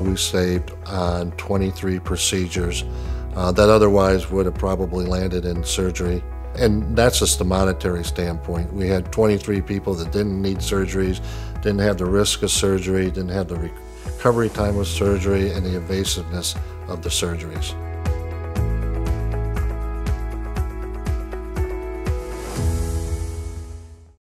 We saved on 23 procedures uh, that otherwise would have probably landed in surgery. And that's just the monetary standpoint. We had 23 people that didn't need surgeries, didn't have the risk of surgery, didn't have the recovery time of surgery, and the invasiveness of the surgeries.